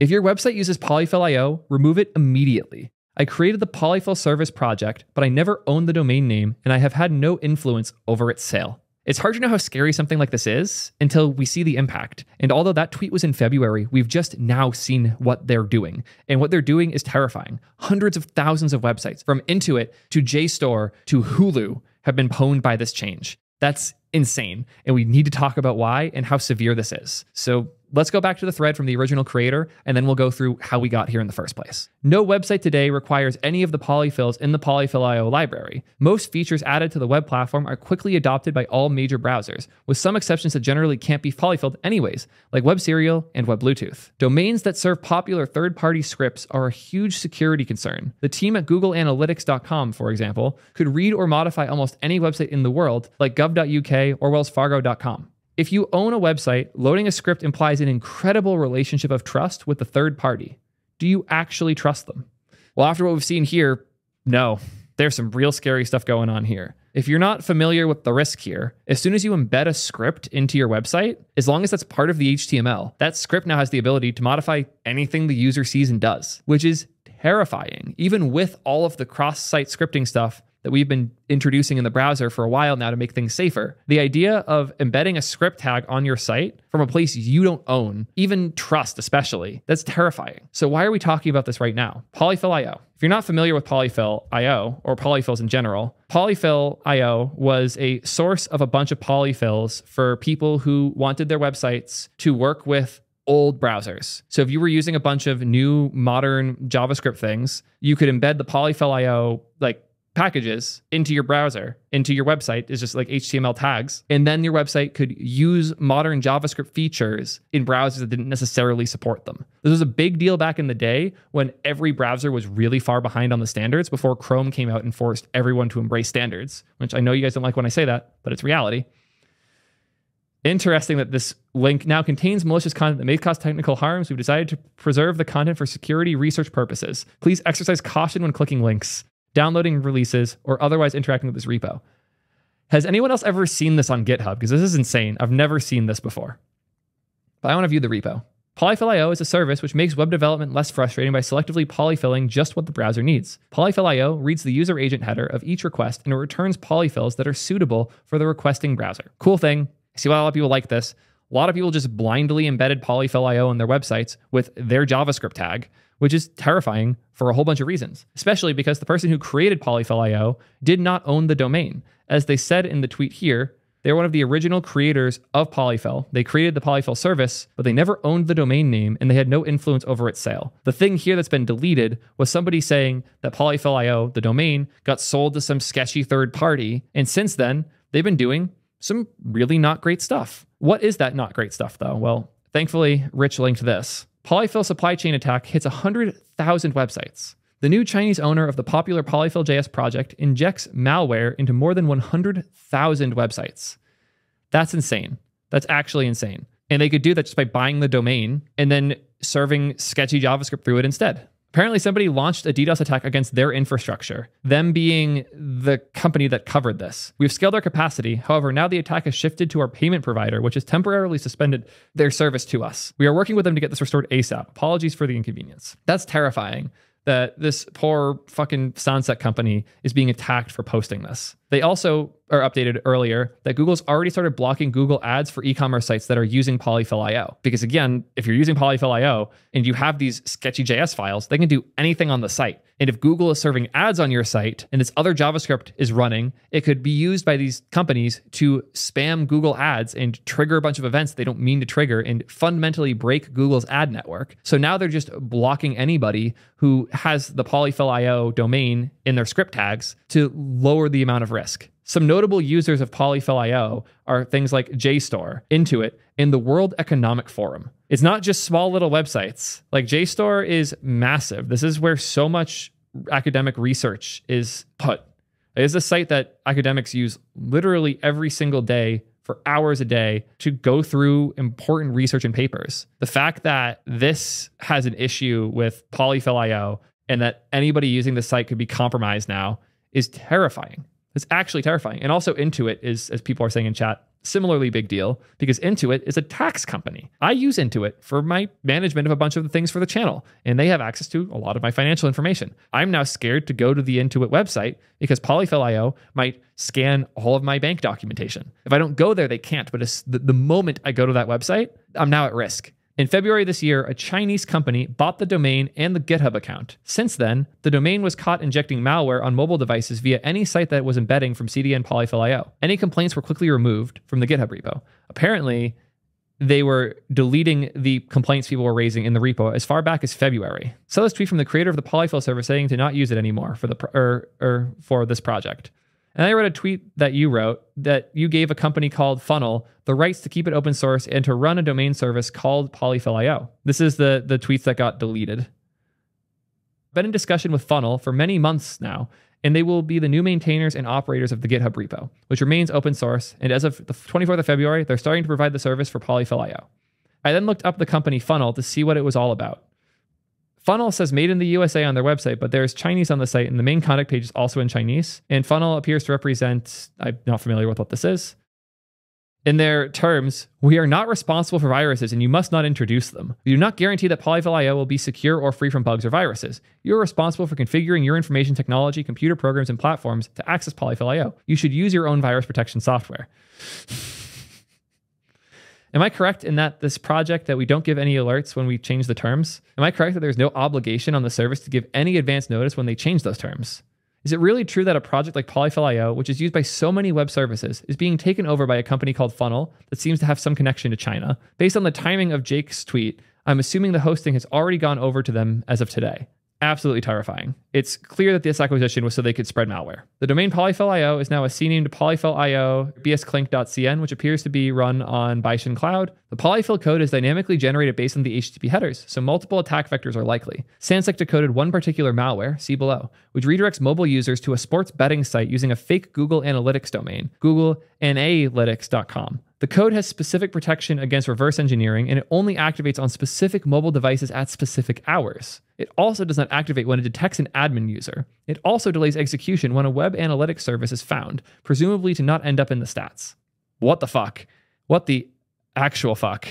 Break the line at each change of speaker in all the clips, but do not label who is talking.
If your website uses Polyfill.io, remove it immediately. I created the Polyfill service project, but I never owned the domain name and I have had no influence over its sale. It's hard to know how scary something like this is until we see the impact. And although that tweet was in February, we've just now seen what they're doing. And what they're doing is terrifying. Hundreds of thousands of websites, from Intuit to JSTOR to Hulu, have been pwned by this change. That's insane. And we need to talk about why and how severe this is. So Let's go back to the thread from the original creator, and then we'll go through how we got here in the first place. No website today requires any of the polyfills in the Polyfill.io library. Most features added to the web platform are quickly adopted by all major browsers, with some exceptions that generally can't be polyfilled anyways, like Web Serial and Web Bluetooth. Domains that serve popular third party scripts are a huge security concern. The team at GoogleAnalytics.com, for example, could read or modify almost any website in the world, like gov.uk or WellsFargo.com. If you own a website, loading a script implies an incredible relationship of trust with the third party. Do you actually trust them? Well, after what we've seen here, no. There's some real scary stuff going on here. If you're not familiar with the risk here, as soon as you embed a script into your website, as long as that's part of the HTML, that script now has the ability to modify anything the user sees and does, which is terrifying. Even with all of the cross site scripting stuff, that we've been introducing in the browser for a while now to make things safer. The idea of embedding a script tag on your site from a place you don't own, even trust especially, that's terrifying. So why are we talking about this right now? Polyfill.io. If you're not familiar with Polyfill.io or polyfills in general, Polyfill.io was a source of a bunch of polyfills for people who wanted their websites to work with old browsers. So if you were using a bunch of new modern JavaScript things, you could embed the Polyfill.io like packages into your browser, into your website is just like HTML tags. And then your website could use modern JavaScript features in browsers that didn't necessarily support them. This was a big deal back in the day when every browser was really far behind on the standards before Chrome came out and forced everyone to embrace standards, which I know you guys don't like when I say that, but it's reality. Interesting that this link now contains malicious content that may cause technical harms. We've decided to preserve the content for security research purposes. Please exercise caution when clicking links downloading releases, or otherwise interacting with this repo. Has anyone else ever seen this on GitHub? Because this is insane. I've never seen this before. But I want to view the repo. Polyfill.io is a service which makes web development less frustrating by selectively polyfilling just what the browser needs. Polyfill.io reads the user agent header of each request and it returns polyfills that are suitable for the requesting browser. Cool thing. I see why a lot of people like this. A lot of people just blindly embedded Polyfill.io in their websites with their JavaScript tag which is terrifying for a whole bunch of reasons, especially because the person who created Polyfill.io did not own the domain. As they said in the tweet here, they're one of the original creators of Polyfill. They created the Polyfill service, but they never owned the domain name and they had no influence over its sale. The thing here that's been deleted was somebody saying that Polyfill.io, the domain, got sold to some sketchy third party. And since then, they've been doing some really not great stuff. What is that not great stuff, though? Well, thankfully, Rich linked this. Polyfill supply chain attack hits 100,000 websites. The new Chinese owner of the popular Polyfill.js project injects malware into more than 100,000 websites. That's insane. That's actually insane. And they could do that just by buying the domain and then serving sketchy JavaScript through it instead. Apparently, somebody launched a DDoS attack against their infrastructure, them being the company that covered this. We've scaled our capacity. However, now the attack has shifted to our payment provider, which has temporarily suspended their service to us. We are working with them to get this restored ASAP. Apologies for the inconvenience. That's terrifying that this poor fucking Sansec company is being attacked for posting this. They also are updated earlier that Google's already started blocking Google ads for e-commerce sites that are using Polyfill.io. Because again, if you're using Polyfill.io and you have these sketchy JS files, they can do anything on the site. And if Google is serving ads on your site and this other JavaScript is running, it could be used by these companies to spam Google ads and trigger a bunch of events they don't mean to trigger and fundamentally break Google's ad network. So now they're just blocking anybody who has the Polyfill.io domain in their script tags to lower the amount of risk. Some notable users of Polyfill.io are things like JSTOR, Intuit, and the World Economic Forum. It's not just small little websites. Like JSTOR is massive. This is where so much academic research is put. It is a site that academics use literally every single day for hours a day to go through important research and papers. The fact that this has an issue with Polyfill.io and that anybody using the site could be compromised now is terrifying. It's actually terrifying. And also Intuit is, as people are saying in chat, Similarly big deal because Intuit is a tax company. I use Intuit for my management of a bunch of the things for the channel, and they have access to a lot of my financial information. I'm now scared to go to the Intuit website because Polyfill.io might scan all of my bank documentation. If I don't go there, they can't. But the, the moment I go to that website, I'm now at risk. In February this year, a Chinese company bought the domain and the GitHub account. Since then, the domain was caught injecting malware on mobile devices via any site that was embedding from CDN Polyfill.io. Any complaints were quickly removed from the GitHub repo. Apparently, they were deleting the complaints people were raising in the repo as far back as February. So this tweet from the creator of the Polyfill server saying to not use it anymore for the or, er, or er, for this project. And I read a tweet that you wrote that you gave a company called Funnel the rights to keep it open source and to run a domain service called Polyfill.io. This is the, the tweets that got deleted. Been in discussion with Funnel for many months now, and they will be the new maintainers and operators of the GitHub repo, which remains open source. And as of the 24th of February, they're starting to provide the service for Polyfill.io. I then looked up the company Funnel to see what it was all about. Funnel says made in the USA on their website, but there's Chinese on the site, and the main contact page is also in Chinese. And Funnel appears to represent, I'm not familiar with what this is. In their terms, we are not responsible for viruses and you must not introduce them. We do not guarantee that Polyfill.io will be secure or free from bugs or viruses. You are responsible for configuring your information technology, computer programs, and platforms to access Polyfill.io. You should use your own virus protection software. Am I correct in that this project that we don't give any alerts when we change the terms? Am I correct that there's no obligation on the service to give any advance notice when they change those terms? Is it really true that a project like Polyfill.io, which is used by so many web services, is being taken over by a company called Funnel that seems to have some connection to China? Based on the timing of Jake's tweet, I'm assuming the hosting has already gone over to them as of today absolutely terrifying. It's clear that this acquisition was so they could spread malware. The domain polyfill.io is now a CNAME polyfill.io bsclink.cn, which appears to be run on Baishan Cloud. The polyfill code is dynamically generated based on the HTTP headers, so multiple attack vectors are likely. Sansec decoded one particular malware, see below, which redirects mobile users to a sports betting site using a fake Google Analytics domain, googleanalytics.com. The code has specific protection against reverse engineering and it only activates on specific mobile devices at specific hours. It also does not activate when it detects an admin user. It also delays execution when a web analytics service is found, presumably to not end up in the stats. What the fuck? What the actual fuck?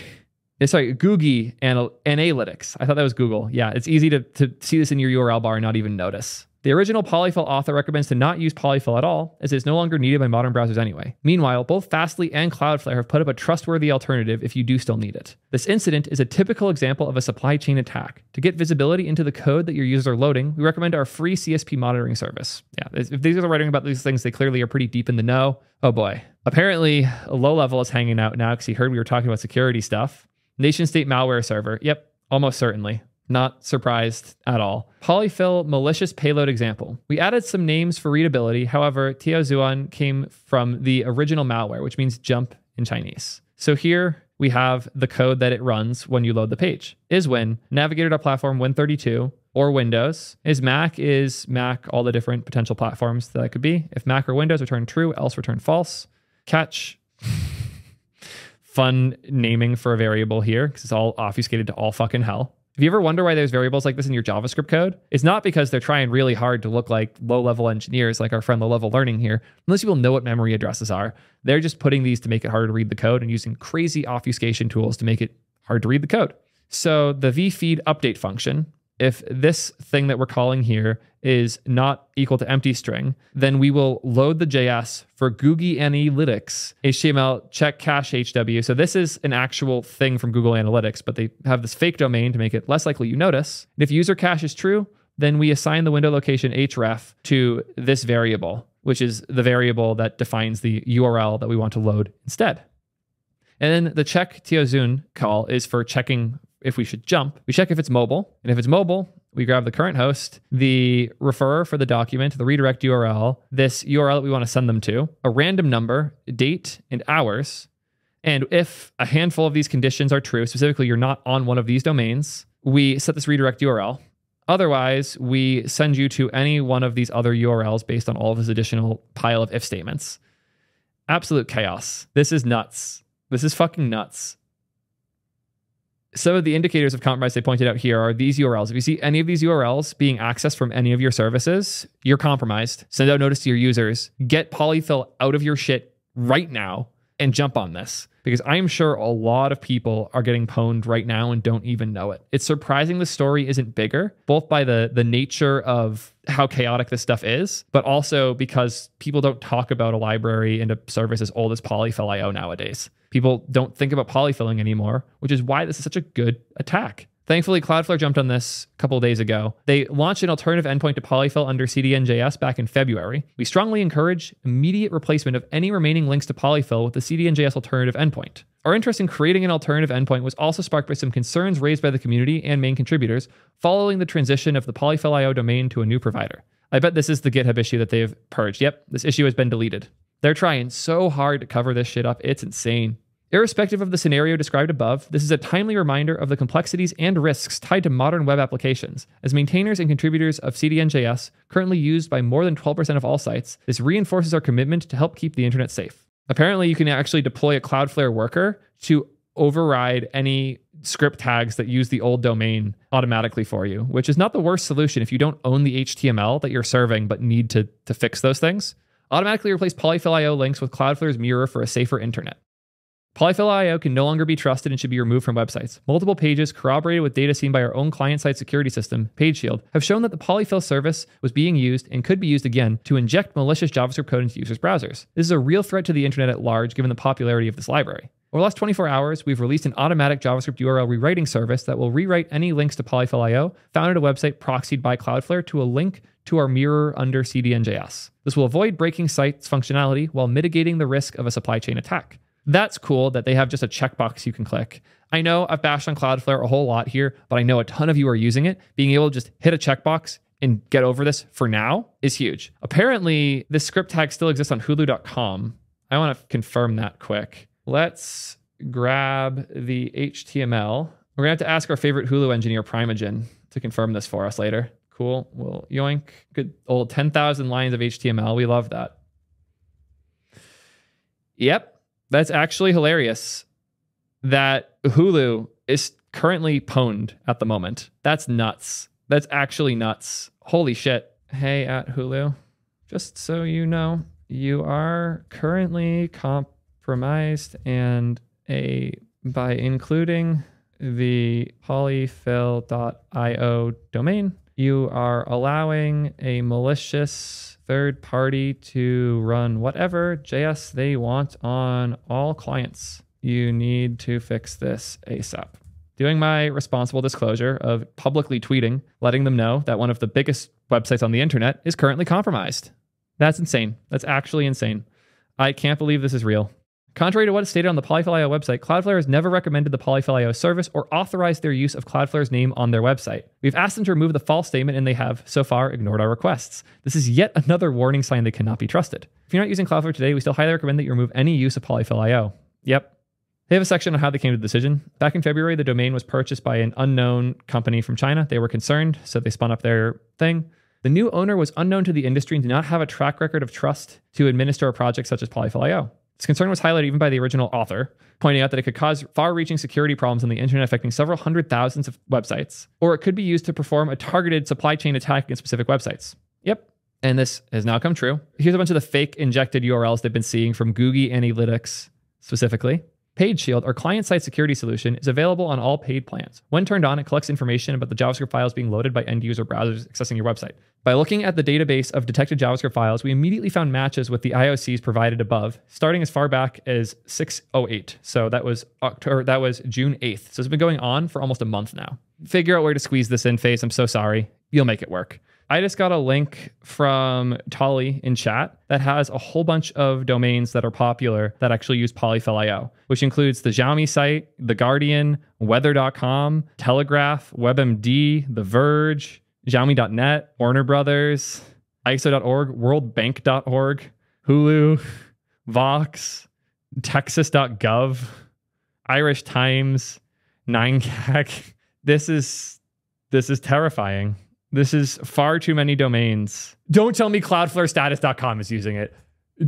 Eh, sorry, Googie Analytics. I thought that was Google. Yeah, it's easy to, to see this in your URL bar and not even notice. The original Polyfill author recommends to not use Polyfill at all, as it is no longer needed by modern browsers anyway. Meanwhile, both Fastly and Cloudflare have put up a trustworthy alternative if you do still need it. This incident is a typical example of a supply chain attack. To get visibility into the code that your users are loading, we recommend our free CSP monitoring service. Yeah, if these are writing about these things, they clearly are pretty deep in the know. Oh boy. Apparently, a low level is hanging out now because he heard we were talking about security stuff. Nation state malware server. Yep, almost certainly. Not surprised at all. Polyfill malicious payload example. We added some names for readability. However, Tiaozhuan came from the original malware, which means jump in Chinese. So here we have the code that it runs when you load the page. Is Win, navigator.platform Win32 or Windows. Is Mac is Mac, all the different potential platforms that, that could be. If Mac or Windows, return true, else return false. Catch. Fun naming for a variable here because it's all obfuscated to all fucking hell. If you ever wonder why there's variables like this in your JavaScript code, it's not because they're trying really hard to look like low level engineers like our friend low level learning here. Unless people know what memory addresses are, they're just putting these to make it harder to read the code and using crazy obfuscation tools to make it hard to read the code. So the vfeed update function if this thing that we're calling here is not equal to empty string, then we will load the JS for Googie Analytics HTML check cache HW. So this is an actual thing from Google Analytics, but they have this fake domain to make it less likely you notice. And if user cache is true, then we assign the window location href to this variable, which is the variable that defines the URL that we want to load instead. And then the check tiaozhuan call is for checking if we should jump. We check if it's mobile. And if it's mobile, we grab the current host, the referrer for the document, the redirect URL, this URL that we want to send them to, a random number, date, and hours. And if a handful of these conditions are true, specifically you're not on one of these domains, we set this redirect URL. Otherwise, we send you to any one of these other URLs based on all of this additional pile of if statements. Absolute chaos. This is nuts. This is fucking nuts some of the indicators of compromise they pointed out here are these URLs. If you see any of these URLs being accessed from any of your services, you're compromised. Send out notice to your users. Get Polyfill out of your shit right now and jump on this because I'm sure a lot of people are getting pwned right now and don't even know it. It's surprising the story isn't bigger, both by the the nature of how chaotic this stuff is, but also because people don't talk about a library and a service as old as Polyfill.io nowadays. People don't think about polyfilling anymore, which is why this is such a good attack. Thankfully, Cloudflare jumped on this a couple days ago. They launched an alternative endpoint to Polyfill under CDNJS back in February. We strongly encourage immediate replacement of any remaining links to Polyfill with the CDNJS alternative endpoint. Our interest in creating an alternative endpoint was also sparked by some concerns raised by the community and main contributors following the transition of the Polyfill.io domain to a new provider. I bet this is the GitHub issue that they've purged. Yep, this issue has been deleted. They're trying so hard to cover this shit up. It's insane. Irrespective of the scenario described above, this is a timely reminder of the complexities and risks tied to modern web applications. As maintainers and contributors of CDNJS, currently used by more than 12% of all sites, this reinforces our commitment to help keep the internet safe. Apparently, you can actually deploy a Cloudflare worker to override any script tags that use the old domain automatically for you, which is not the worst solution if you don't own the HTML that you're serving but need to, to fix those things. Automatically replace Polyfill.io links with Cloudflare's mirror for a safer internet. Polyfill.io can no longer be trusted and should be removed from websites. Multiple pages corroborated with data seen by our own client-side security system, PageShield, have shown that the Polyfill service was being used and could be used again to inject malicious JavaScript code into users' browsers. This is a real threat to the internet at large given the popularity of this library. Over the last 24 hours, we've released an automatic JavaScript URL rewriting service that will rewrite any links to Polyfill.io found at a website proxied by Cloudflare to a link to our mirror under CDNJS. This will avoid breaking sites functionality while mitigating the risk of a supply chain attack. That's cool that they have just a checkbox you can click. I know I've bashed on Cloudflare a whole lot here, but I know a ton of you are using it. Being able to just hit a checkbox and get over this for now is huge. Apparently, this script tag still exists on hulu.com. I want to confirm that quick. Let's grab the HTML. We're going to have to ask our favorite Hulu engineer, Primeagen, to confirm this for us later. Cool. Well, yoink. Good old 10,000 lines of HTML. We love that. Yep. That's actually hilarious that Hulu is currently pwned at the moment. That's nuts. That's actually nuts. Holy shit. Hey, at Hulu, just so you know, you are currently compromised and a by including the polyfill.io domain, you are allowing a malicious third party to run whatever JS they want on all clients. You need to fix this ASAP. Doing my responsible disclosure of publicly tweeting, letting them know that one of the biggest websites on the internet is currently compromised. That's insane. That's actually insane. I can't believe this is real. Contrary to what is stated on the Polyfill.io website, Cloudflare has never recommended the Polyfill.io service or authorized their use of Cloudflare's name on their website. We've asked them to remove the false statement and they have, so far, ignored our requests. This is yet another warning sign they cannot be trusted. If you're not using Cloudflare today, we still highly recommend that you remove any use of Polyfill.io. Yep. They have a section on how they came to the decision. Back in February, the domain was purchased by an unknown company from China. They were concerned, so they spun up their thing. The new owner was unknown to the industry and did not have a track record of trust to administer a project such as Polyfill.io. This concern was highlighted even by the original author, pointing out that it could cause far reaching security problems on the internet affecting several hundred thousands of websites, or it could be used to perform a targeted supply chain attack against specific websites. Yep. And this has now come true. Here's a bunch of the fake injected URLs they've been seeing from Google Analytics specifically. PageShield, our client side security solution, is available on all paid plans. When turned on, it collects information about the JavaScript files being loaded by end user browsers accessing your website. By looking at the database of detected JavaScript files, we immediately found matches with the IOCs provided above, starting as far back as 608. So that was October, that was June 8th. So it's been going on for almost a month now. Figure out where to squeeze this in, Phase. I'm so sorry. You'll make it work. I just got a link from Tolly in chat that has a whole bunch of domains that are popular that actually use Polyfill.io, which includes the Xiaomi site, The Guardian, Weather.com, Telegraph, WebMD, The Verge, Xiaomi.net, Warner Brothers, ISO.org, WorldBank.org, Hulu, Vox, Texas.gov, Irish Times, 9gag. This is this is terrifying. This is far too many domains. Don't tell me cloudflarestatus.com is using it.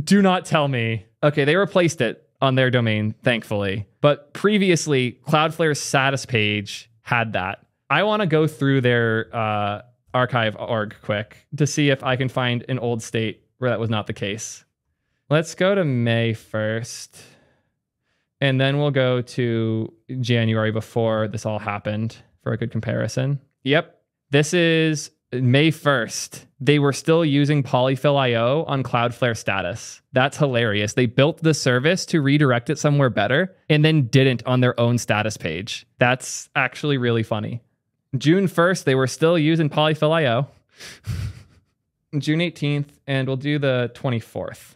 Do not tell me. Okay, they replaced it on their domain, thankfully. But previously, Cloudflare's status page had that. I want to go through their uh, archive org quick to see if I can find an old state where that was not the case. Let's go to May 1st. And then we'll go to January before this all happened for a good comparison. Yep. This is May 1st. They were still using Polyfill IO on Cloudflare status. That's hilarious. They built the service to redirect it somewhere better and then didn't on their own status page. That's actually really funny. June 1st, they were still using Polyfill IO. June 18th, and we'll do the 24th.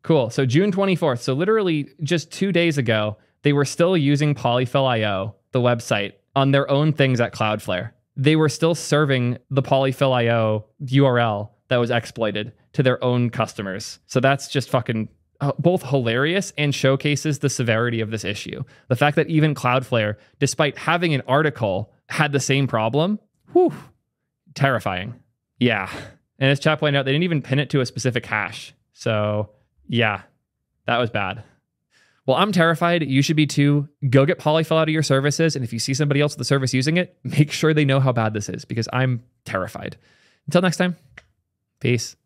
Cool. So June 24th. So literally just two days ago, they were still using Polyfill IO, the website, on their own things at Cloudflare. They were still serving the Polyfill IO URL that was exploited to their own customers. So that's just fucking uh, both hilarious and showcases the severity of this issue. The fact that even Cloudflare, despite having an article, had the same problem. Whew, terrifying. Yeah. And as chat pointed out, they didn't even pin it to a specific hash. So yeah, that was bad. Well, I'm terrified. You should be too. Go get Polyfill out of your services. And if you see somebody else with the service using it, make sure they know how bad this is because I'm terrified. Until next time, peace.